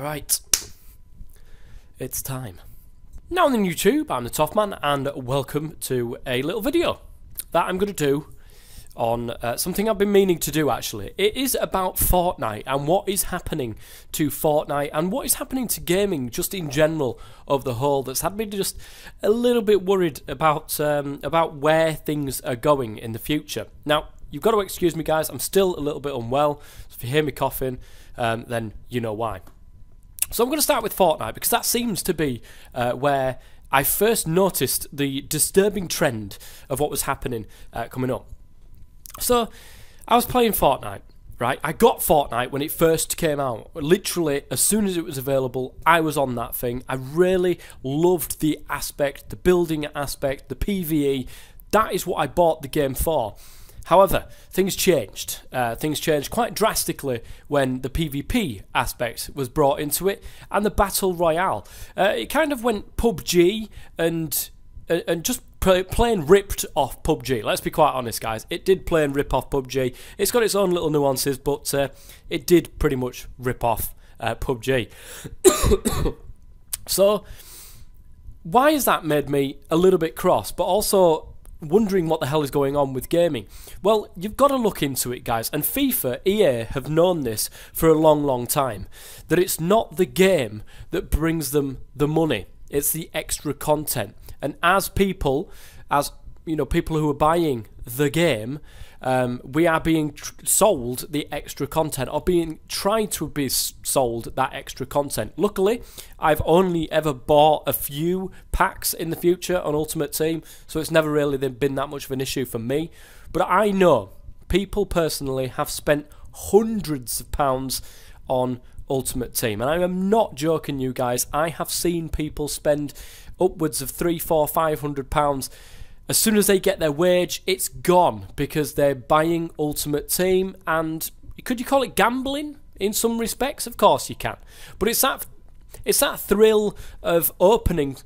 Alright. It's time. Now on the YouTube, I'm the Toffman, and welcome to a little video that I'm going to do on uh, something I've been meaning to do actually. It is about Fortnite and what is happening to Fortnite and what is happening to gaming just in general of the whole that's had me just a little bit worried about um, about where things are going in the future. Now, you've got to excuse me guys, I'm still a little bit unwell. So if you hear me coughing, um, then you know why. So I'm going to start with Fortnite because that seems to be uh, where I first noticed the disturbing trend of what was happening uh, coming up. So I was playing Fortnite, right? I got Fortnite when it first came out. Literally, as soon as it was available, I was on that thing. I really loved the aspect, the building aspect, the PvE. That is what I bought the game for. However, things changed. Uh, things changed quite drastically when the PvP aspect was brought into it and the Battle Royale. Uh, it kind of went PUBG and and just plain ripped off PUBG. Let's be quite honest, guys. It did play and rip off PUBG. It's got its own little nuances, but uh, it did pretty much rip off uh, PUBG. so, why has that made me a little bit cross, but also wondering what the hell is going on with gaming. Well, you've got to look into it, guys. And FIFA, EA have known this for a long, long time. That it's not the game that brings them the money, it's the extra content. And as people, as you know, people who are buying the game, um, we are being sold the extra content or being tried to be sold that extra content. Luckily, I've only ever bought a few packs in the future on Ultimate Team, so it's never really been that much of an issue for me. But I know people personally have spent hundreds of pounds on Ultimate Team, and I am not joking, you guys. I have seen people spend upwards of three, four, five hundred pounds as soon as they get their wage, it's gone because they're buying Ultimate Team. And could you call it gambling in some respects? Of course you can. But it's that it's that thrill of opening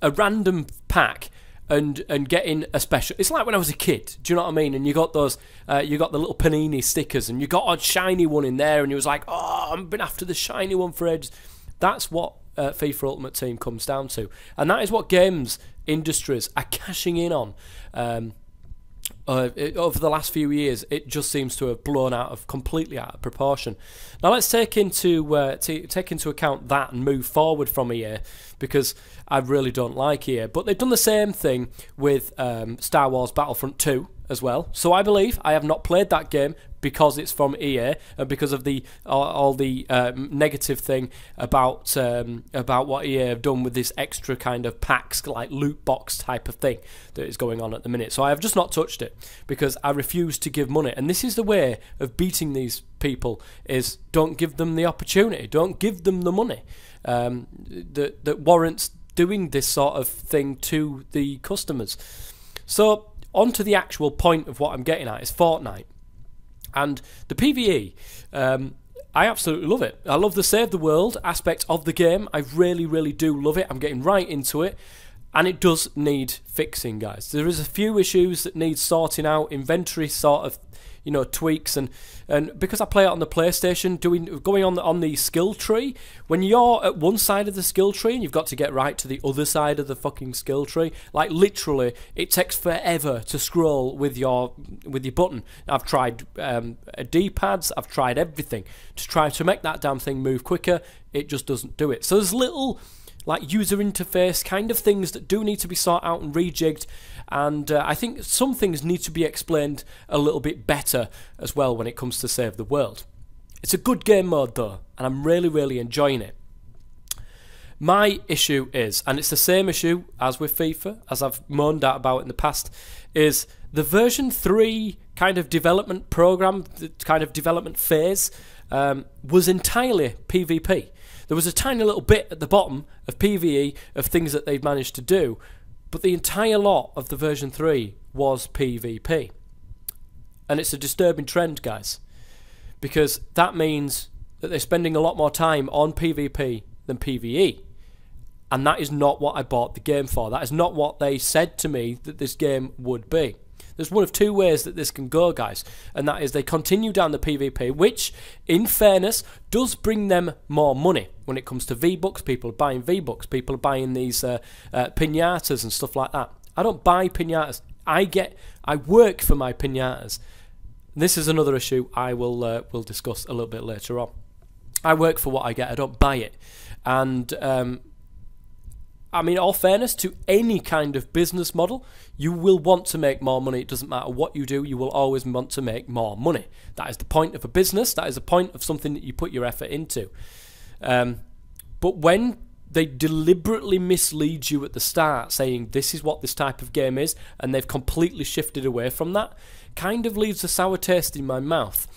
a random pack and and getting a special. It's like when I was a kid. Do you know what I mean? And you got those, uh, you got the little panini stickers, and you got a shiny one in there, and you was like, oh, I've been after the shiny one for ages. That's what uh, FIFA Ultimate Team comes down to, and that is what games industries are cashing in on. Um, uh, it, over the last few years, it just seems to have blown out of completely out of proportion. Now let's take into uh, take into account that and move forward from here because I really don't like here. But they've done the same thing with um, Star Wars Battlefront 2 as well. So I believe I have not played that game, because it's from EA and because of the all, all the um, negative thing about um, about what EA have done with this extra kind of packs like loot box type of thing that is going on at the minute. So I have just not touched it because I refuse to give money. And this is the way of beating these people: is don't give them the opportunity, don't give them the money um, that that warrants doing this sort of thing to the customers. So on to the actual point of what I'm getting at is Fortnite. And the PVE, um, I absolutely love it. I love the save the world aspect of the game. I really, really do love it. I'm getting right into it. And it does need fixing, guys. There is a few issues that need sorting out. Inventory sort of you know tweaks and and because I play it on the PlayStation, doing going on the, on the skill tree. When you're at one side of the skill tree and you've got to get right to the other side of the fucking skill tree, like literally, it takes forever to scroll with your with your button. I've tried um, D-pads, I've tried everything to try to make that damn thing move quicker. It just doesn't do it. So there's little like user interface kind of things that do need to be sought out and rejigged. And uh, I think some things need to be explained a little bit better as well when it comes to Save the World. It's a good game mode though, and I'm really, really enjoying it. My issue is, and it's the same issue as with FIFA, as I've moaned out about in the past, is the version 3 kind of development program, the kind of development phase, um, was entirely PvP. There was a tiny little bit at the bottom of PvE of things that they'd managed to do, but the entire lot of the version 3 was PvP. And it's a disturbing trend, guys, because that means that they're spending a lot more time on PvP than PvE. And that is not what I bought the game for. That is not what they said to me that this game would be. There's one of two ways that this can go, guys, and that is they continue down the PvP, which, in fairness, does bring them more money when it comes to V Bucks. People are buying V Bucks, people are buying these uh, uh, pinatas and stuff like that. I don't buy pinatas. I get, I work for my pinatas. This is another issue I will uh, will discuss a little bit later on. I work for what I get. I don't buy it, and um, I mean, all fairness to any kind of business model, you will want to make more money. It doesn't matter what you do, you will always want to make more money. That is the point of a business. That is the point of something that you put your effort into. Um, but when they deliberately mislead you at the start, saying this is what this type of game is, and they've completely shifted away from that, kind of leaves a sour taste in my mouth.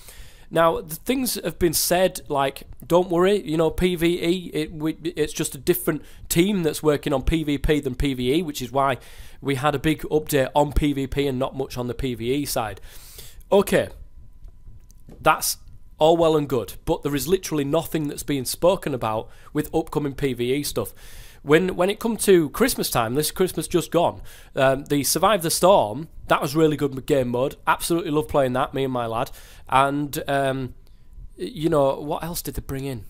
Now, the things have been said like, don't worry, you know, PVE, it, we, it's just a different team that's working on PvP than PvE, which is why we had a big update on PvP and not much on the PvE side. Okay, that's all well and good, but there is literally nothing that's being spoken about with upcoming PvE stuff. When when it come to Christmas time, this Christmas just gone, um, the Survive the Storm that was really good game mode. Absolutely love playing that. Me and my lad, and um, you know what else did they bring in?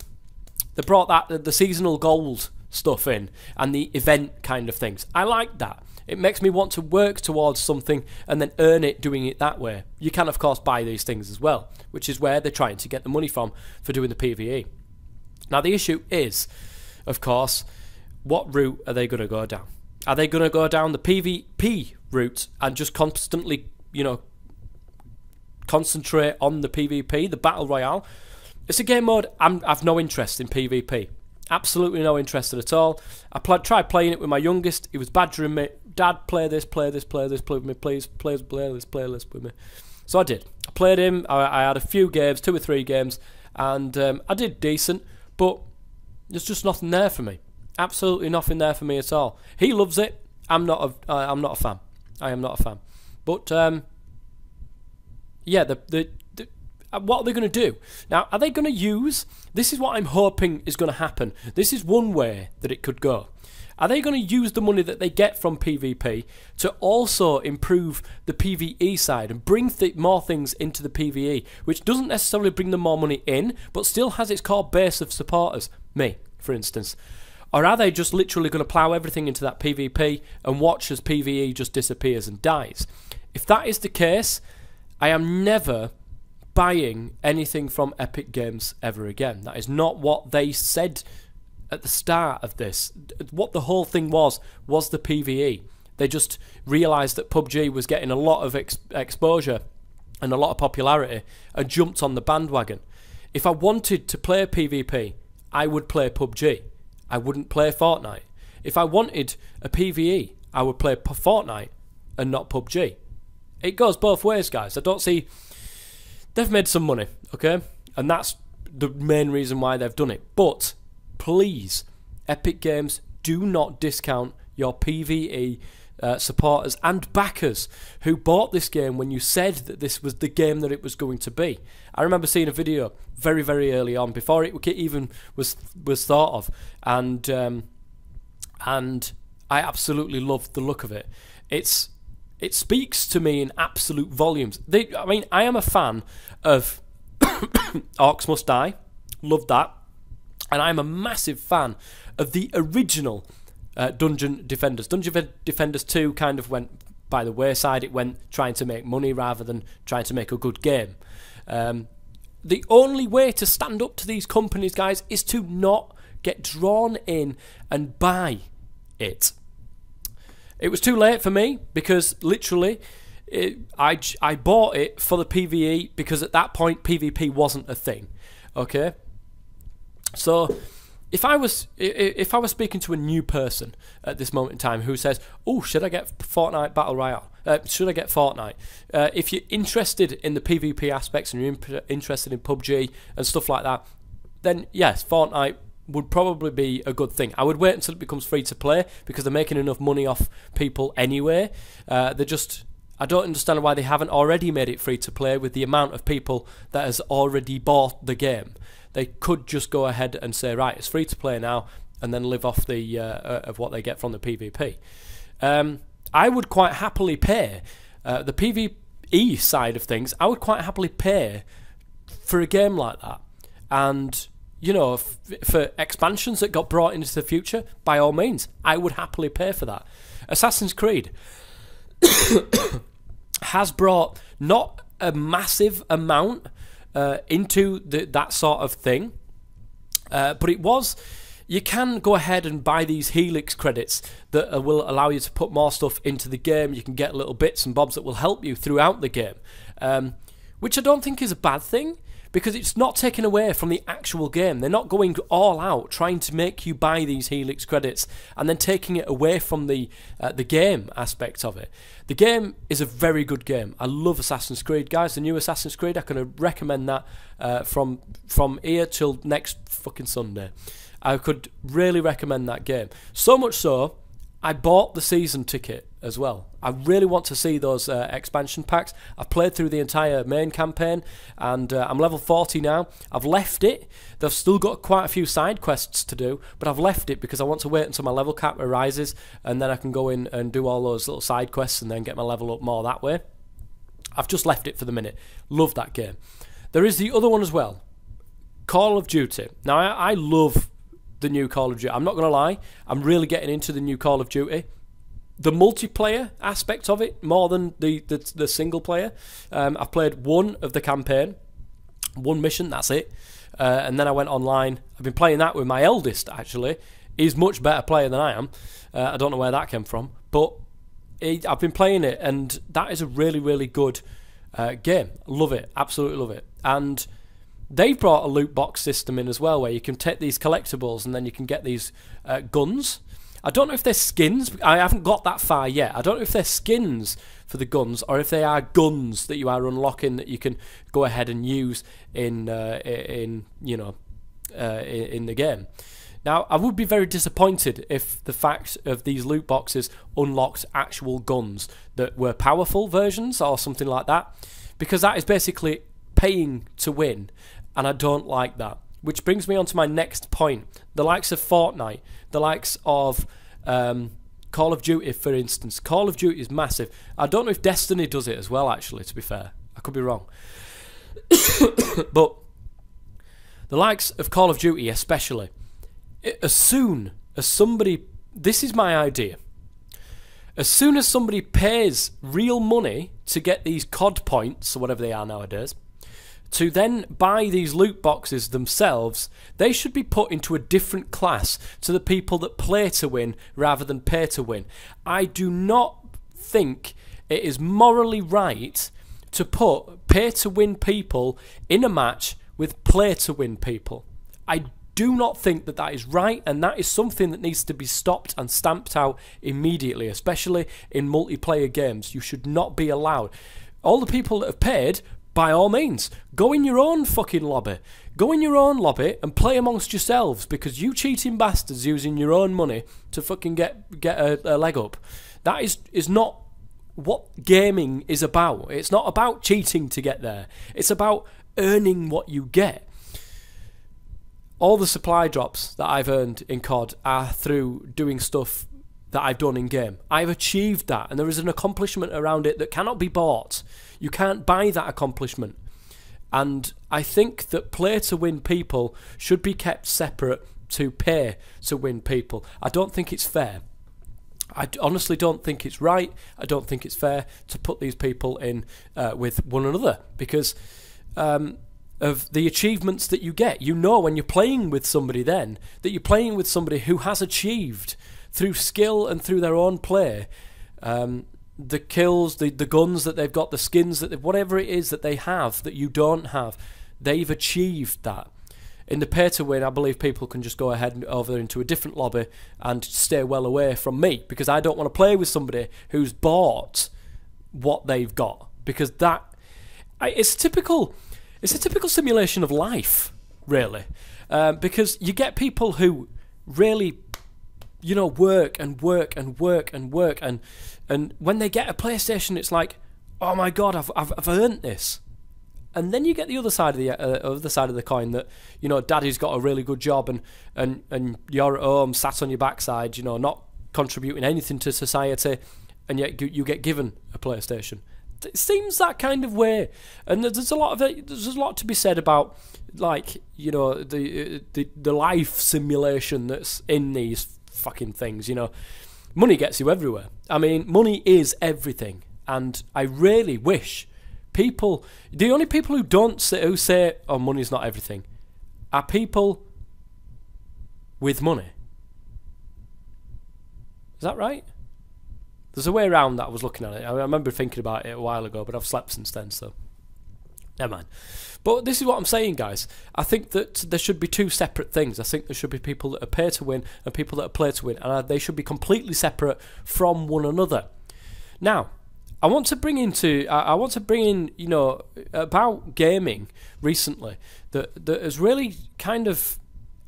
They brought that the seasonal gold stuff in and the event kind of things. I like that. It makes me want to work towards something and then earn it doing it that way. You can, of course, buy these things as well, which is where they're trying to get the money from for doing the PvE. Now, the issue is, of course, what route are they going to go down? Are they going to go down the PvP route and just constantly, you know, concentrate on the PvP, the Battle Royale? It's a game mode I'm, I've no interest in PvP. Absolutely no interest at all. I pl- tried playing it with my youngest. He was badgering me. Dad, play this, play this, play this, play with me, please, play, play this, play this with me. So I did. I played him. I, I had a few games, two or three games, and um, I did decent, but there's just nothing there for me. Absolutely nothing there for me at all. He loves it. I'm not a. Uh, I'm not a fan. I am not a fan. But um, yeah, the the, the uh, what are they going to do now? Are they going to use? This is what I'm hoping is going to happen. This is one way that it could go. Are they going to use the money that they get from PvP to also improve the PvE side and bring th- more things into the PvE, which doesn't necessarily bring them more money in, but still has its core base of supporters? Me, for instance. Or are they just literally going to plough everything into that PvP and watch as PvE just disappears and dies? If that is the case, I am never buying anything from Epic Games ever again. That is not what they said at the start of this. What the whole thing was, was the PvE. They just realised that PUBG was getting a lot of ex- exposure and a lot of popularity and jumped on the bandwagon. If I wanted to play PvP, I would play PUBG. I wouldn't play Fortnite. If I wanted a PvE, I would play Fortnite and not PUBG. It goes both ways, guys. I don't see. They've made some money, okay? And that's the main reason why they've done it. But please, Epic Games, do not discount your PvE uh, supporters and backers who bought this game when you said that this was the game that it was going to be. I remember seeing a video very, very early on before it even was was thought of, and um, and I absolutely loved the look of it. It's it speaks to me in absolute volumes. They, I mean, I am a fan of Orcs Must Die. Love that. And I'm a massive fan of the original uh, Dungeon Defenders. Dungeon Defenders 2 kind of went by the wayside. It went trying to make money rather than trying to make a good game. Um, the only way to stand up to these companies, guys, is to not get drawn in and buy it. It was too late for me because literally it, I, I bought it for the PvE because at that point PvP wasn't a thing. Okay? So if I was if I was speaking to a new person at this moment in time who says, "Oh, should I get Fortnite Battle Royale? Uh, should I get Fortnite?" Uh, if you're interested in the PvP aspects and you're interested in PUBG and stuff like that, then yes, Fortnite would probably be a good thing. I would wait until it becomes free to play because they're making enough money off people anyway. Uh, they're just I don't understand why they haven't already made it free to play with the amount of people that has already bought the game they could just go ahead and say, right, it's free to play now, and then live off the uh, uh of what they get from the PvP. Um, I would quite happily pay uh, the PvE side of things, I would quite happily pay for a game like that. And you know, for expansions that got brought into the future, by all means, I would happily pay for that. Assassin's Creed has brought not a massive amount uh, into the, that sort of thing, uh, but it was. You can go ahead and buy these Helix credits that uh, will allow you to put more stuff into the game. You can get little bits and bobs that will help you throughout the game, um, which I don't think is a bad thing because it's not taken away from the actual game. They're not going all out trying to make you buy these Helix credits and then taking it away from the uh, the game aspect of it. The game is a very good game. I love Assassin's Creed, guys. The new Assassin's Creed, I can recommend that uh, from from here till next fucking Sunday. I could really recommend that game. So much so, I bought the season ticket as well. I really want to see those uh, expansion packs. I've played through the entire main campaign and uh, I'm level 40 now. I've left it. They've still got quite a few side quests to do, but I've left it because I want to wait until my level cap arises and then I can go in and do all those little side quests and then get my level up more that way. I've just left it for the minute. Love that game. There is the other one as well Call of Duty. Now, I, I love the new Call of Duty. I'm not going to lie, I'm really getting into the new Call of Duty the multiplayer aspect of it more than the the, the single player. Um, I've played one of the campaign, one mission. That's it. Uh, and then I went online. I've been playing that with my eldest. Actually, he's much better player than I am. Uh, I don't know where that came from, but he, I've been playing it, and that is a really really good uh, game. Love it, absolutely love it. And they've brought a loot box system in as well, where you can take these collectibles and then you can get these uh, guns. I don't know if they're skins. I haven't got that far yet. I don't know if they're skins for the guns or if they are guns that you are unlocking that you can go ahead and use in uh, in you know uh, in, in the game. Now, I would be very disappointed if the fact of these loot boxes unlocked actual guns that were powerful versions or something like that, because that is basically paying to win, and I don't like that. Which brings me on to my next point. The likes of Fortnite, the likes of um, Call of Duty, for instance. Call of Duty is massive. I don't know if Destiny does it as well, actually, to be fair. I could be wrong. but the likes of Call of Duty, especially, as soon as somebody. This is my idea. As soon as somebody pays real money to get these COD points, or whatever they are nowadays, to then buy these loot boxes themselves, they should be put into a different class to the people that play to win rather than pay to win. I do not think it is morally right to put pay to win people in a match with play to win people. I do not think that that is right, and that is something that needs to be stopped and stamped out immediately, especially in multiplayer games. You should not be allowed. All the people that have paid by all means, go in your own fucking lobby. Go in your own lobby and play amongst yourselves because you cheating bastards using your own money to fucking get get a, a leg up. That is is not what gaming is about. It's not about cheating to get there. It's about earning what you get. All the supply drops that I've earned in COD are through doing stuff that I've done in game. I've achieved that, and there is an accomplishment around it that cannot be bought. You can't buy that accomplishment. And I think that play to win people should be kept separate to pay to win people. I don't think it's fair. I honestly don't think it's right. I don't think it's fair to put these people in uh, with one another because um, of the achievements that you get. You know when you're playing with somebody then that you're playing with somebody who has achieved through skill and through their own play, um, the kills, the, the guns that they've got, the skins that whatever it is that they have that you don't have, they've achieved that. In the pay to win, I believe people can just go ahead over into a different lobby and stay well away from me because I don't want to play with somebody who's bought what they've got because that it's typical. It's a typical simulation of life, really, um, because you get people who really you know, work and work and work and work and and when they get a PlayStation, it's like, oh my god, I've I've, I've earned this. And then you get the other side of the uh, other side of the coin that you know, daddy's got a really good job and and and you're at home, sat on your backside, you know, not contributing anything to society, and yet you get given a PlayStation. It seems that kind of way, and there's a lot of there's a lot to be said about like you know the the the life simulation that's in these fucking things. You know, money gets you everywhere. I mean, money is everything, and I really wish people. The only people who don't say who say, "Oh, money's not everything," are people with money. Is that right? There's a way around that I was looking at it. I remember thinking about it a while ago, but I've slept since then, so never mind. But this is what I'm saying, guys. I think that there should be two separate things. I think there should be people that appear to win and people that play to win, and they should be completely separate from one another. Now, I want to bring into I want to bring in you know about gaming recently that that has really kind of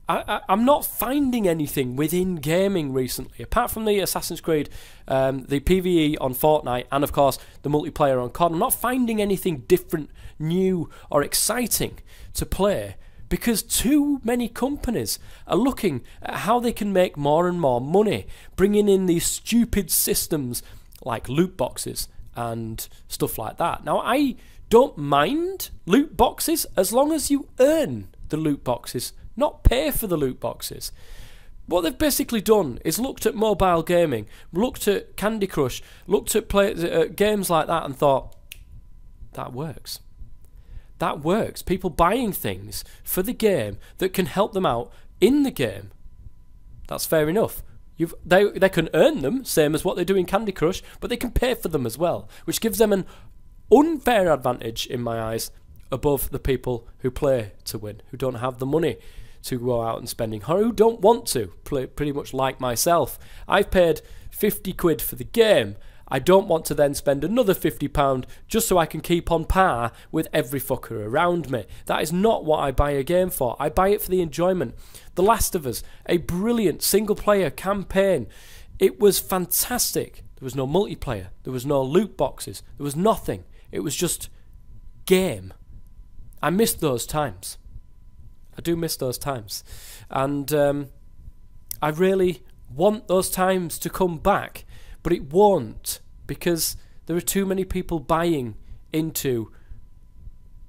I, am not finding anything within gaming recently, apart from the Assassin's Creed, um, the PVE on Fortnite, and of course the multiplayer on COD. I'm not finding anything different, new, or exciting to play because too many companies are looking at how they can make more and more money, bringing in these stupid systems like loot boxes and stuff like that. Now, I don't mind loot boxes as long as you earn the loot boxes not pay for the loot boxes. What they've basically done is looked at mobile gaming, looked at Candy Crush, looked at play, uh, games like that, and thought that works. That works. People buying things for the game that can help them out in the game. That's fair enough. You've, they they can earn them, same as what they do in Candy Crush, but they can pay for them as well, which gives them an unfair advantage in my eyes above the people who play to win, who don't have the money to go out and spending, who don't want to, play, pretty much like myself. I've paid 50 quid for the game. I don't want to then spend another £50 just so I can keep on par with every fucker around me. That is not what I buy a game for. I buy it for the enjoyment. The Last of Us, a brilliant single player campaign. It was fantastic. There was no multiplayer, there was no loot boxes, there was nothing. It was just game. I miss those times. I do miss those times. And um, I really want those times to come back, but it won't because there are too many people buying into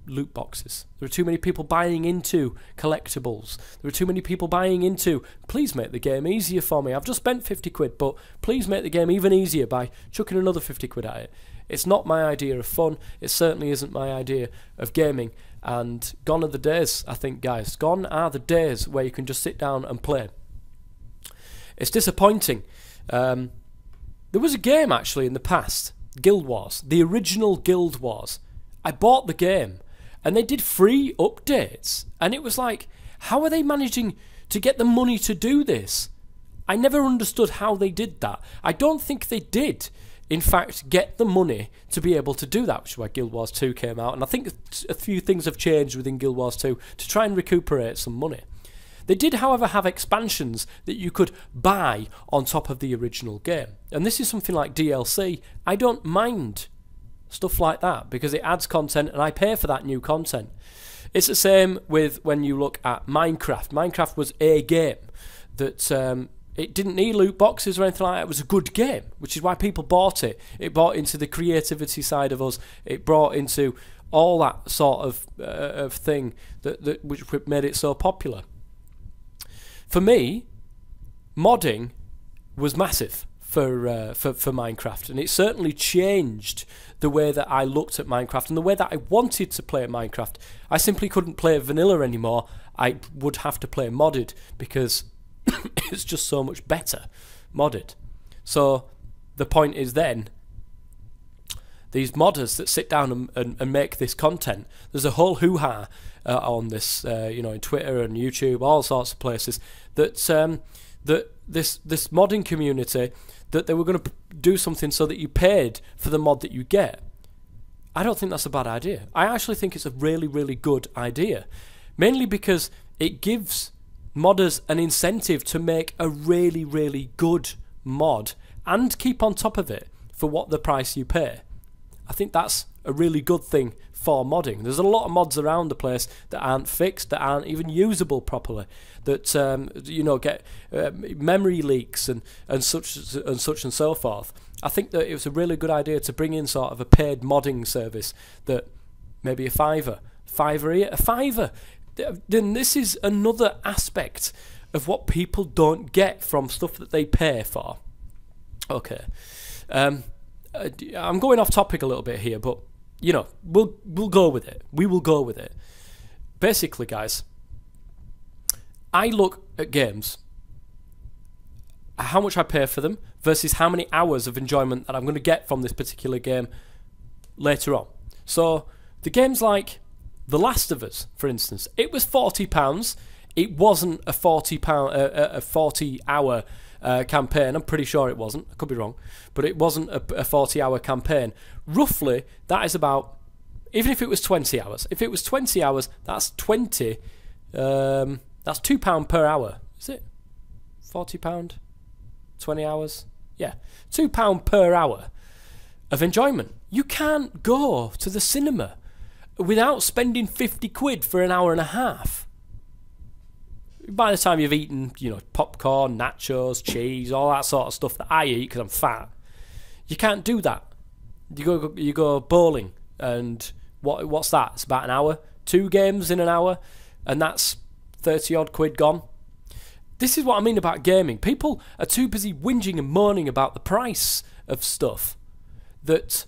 loot boxes. There are too many people buying into collectibles. There are too many people buying into, please make the game easier for me. I've just spent 50 quid, but please make the game even easier by chucking another 50 quid at it. It's not my idea of fun. It certainly isn't my idea of gaming. And gone are the days, I think, guys. Gone are the days where you can just sit down and play. It's disappointing. Um, there was a game actually in the past, Guild Wars, the original Guild Wars. I bought the game and they did free updates. And it was like, how are they managing to get the money to do this? I never understood how they did that. I don't think they did in fact, get the money to be able to do that, which is why Guild Wars 2 came out. And I think a few things have changed within Guild Wars 2 to try and recuperate some money. They did, however, have expansions that you could buy on top of the original game. And this is something like DLC. I don't mind stuff like that because it adds content and I pay for that new content. It's the same with when you look at Minecraft. Minecraft was a game that um, it didn't need loot boxes or anything like that. It was a good game, which is why people bought it. It brought into the creativity side of us. It brought into all that sort of uh, of thing that, that which made it so popular. For me, modding was massive for uh, for for Minecraft, and it certainly changed the way that I looked at Minecraft and the way that I wanted to play Minecraft. I simply couldn't play vanilla anymore. I would have to play modded because it's just so much better modded. So the point is then these modders that sit down and, and, and make this content. There's a whole hoo ha uh, on this, uh, you know, in Twitter and YouTube, all sorts of places that um, that this this modding community that they were going to do something so that you paid for the mod that you get. I don't think that's a bad idea. I actually think it's a really really good idea, mainly because it gives modders an incentive to make a really, really good mod and keep on top of it for what the price you pay. I think that's a really good thing for modding. There's a lot of mods around the place that aren't fixed, that aren't even usable properly, that um, you know get uh, memory leaks and, and such and such and so forth. I think that it was a really good idea to bring in sort of a paid modding service that maybe a fiver, fiver a fiver. Then this is another aspect of what people don't get from stuff that they pay for. Okay. Um, uh, I'm going off topic a little bit here, but you know, we'll we'll go with it. We will go with it. Basically, guys, I look at games, how much I pay for them versus how many hours of enjoyment that I'm going to get from this particular game later on. So, the games like The Last of Us, for instance, it was forty pounds. It wasn't a forty pound, uh, a forty hour uh, campaign. I'm pretty sure it wasn't. I could be wrong, but it wasn't a, a 40 hour campaign. Roughly, that is about, even if it was 20 hours, if it was 20 hours, that's 20, um, that's £2 per hour. Is it? £40? 20 hours? Yeah. £2 per hour of enjoyment. You can't go to the cinema without spending 50 quid for an hour and a half by the time you've eaten, you know, popcorn, nachos, cheese, all that sort of stuff that I eat because I'm fat, you can't do that. You go you go bowling, and what what's that? It's about an hour, two games in an hour, and that's thirty odd quid gone. This is what I mean about gaming. People are too busy whinging and moaning about the price of stuff that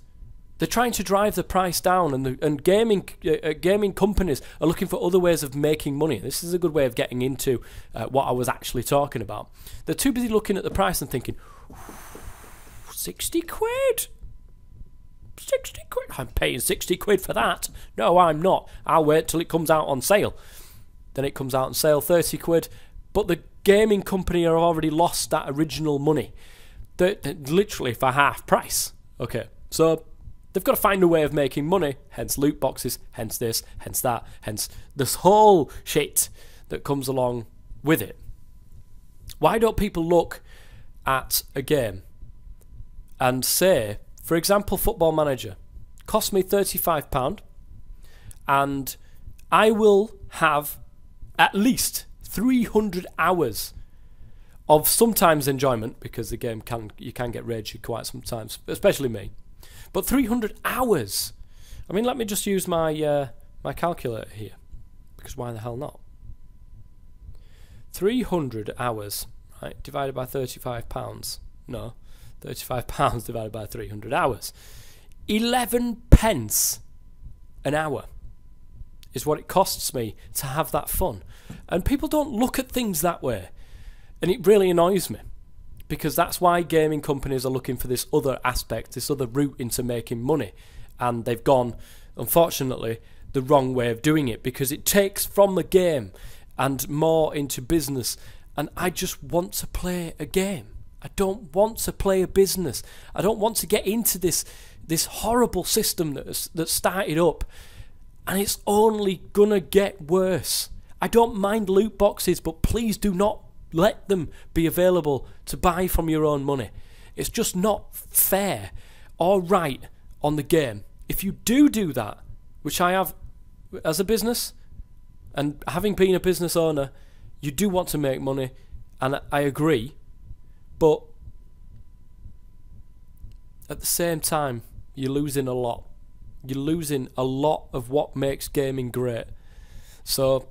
they're trying to drive the price down, and the, and gaming uh, uh, gaming companies are looking for other ways of making money. This is a good way of getting into uh, what I was actually talking about. They're too busy looking at the price and thinking, sixty quid. 60 quid. I'm paying 60 quid for that. No, I'm not. I'll wait till it comes out on sale. Then it comes out on sale 30 quid. But the gaming company have already lost that original money. They're, they're literally for half price. Okay, so They've got to find a way of making money, hence loot boxes, hence this, hence that, hence this whole shit that comes along with it. Why don't people look at a game and say, for example, Football Manager cost me £35 and I will have at least 300 hours of sometimes enjoyment because the game can you can get ragey quite sometimes, especially me. But 300 hours. I mean, let me just use my uh, my calculator here, because why the hell not? 300 hours, right, divided by 35 pounds. No, 35 pounds divided by 300 hours. 11 pence an hour is what it costs me to have that fun. And people don't look at things that way. And it really annoys me because that's why gaming companies are looking for this other aspect, this other route into making money. And they've gone, unfortunately, the wrong way of doing it because it takes from the game and more into business. And I just want to play a game. I don't want to play a business. I don't want to get into this this horrible system that that started up, and it's only gonna get worse. I don't mind loot boxes, but please do not let them be available to buy from your own money. It's just not fair or right on the game. If you do do that, which I have as a business, and having been a business owner, you do want to make money, and I agree, but at the same time, you're losing a lot. You're losing a lot of what makes gaming great. So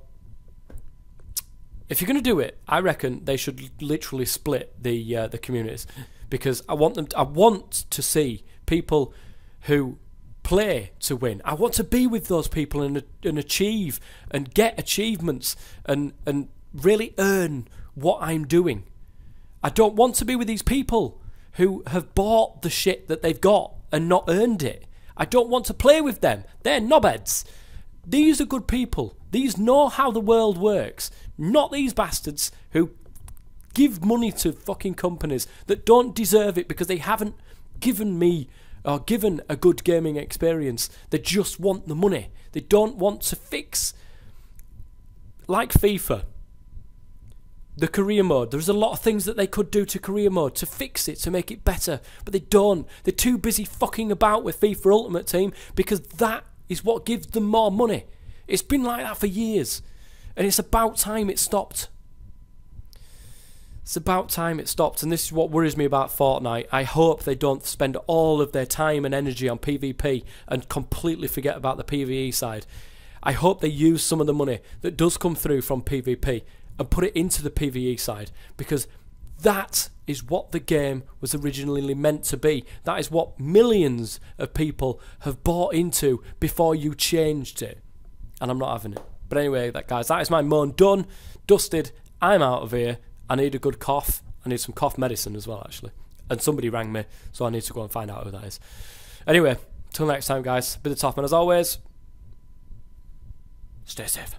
if you're going to do it, I reckon they should literally split the uh, the communities because I want them. To, I want to see people who play to win. I want to be with those people and and achieve and get achievements and and really earn what I'm doing. I don't want to be with these people who have bought the shit that they've got and not earned it. I don't want to play with them. They're knobheads. These are good people. These know how the world works. Not these bastards who give money to fucking companies that don't deserve it because they haven't given me or given a good gaming experience. They just want the money. They don't want to fix. Like FIFA. the career mode. There's a lot of things that they could do to career mode to fix it, to make it better, but they don't. They're too busy fucking about with FIFA Ultimate Team because that is what gives them more money. It's been like that for years, and it's about time it stopped. It's about time it stopped, and this is what worries me about Fortnite. I hope they don't spend all of their time and energy on PvP and completely forget about the PvE side. I hope they use some of the money that does come through from PvP and put it into the PvE side because that is what the game was originally meant to be. That is what millions of people have bought into before you changed it. And I'm not having it. But anyway, that guys, that is my moan done, dusted. I'm out of here. I need a good cough. I need some cough medicine as well, actually. And somebody rang me, so I need to go and find out who that is. Anyway, till next time, guys. Be the top man as always. Stay safe.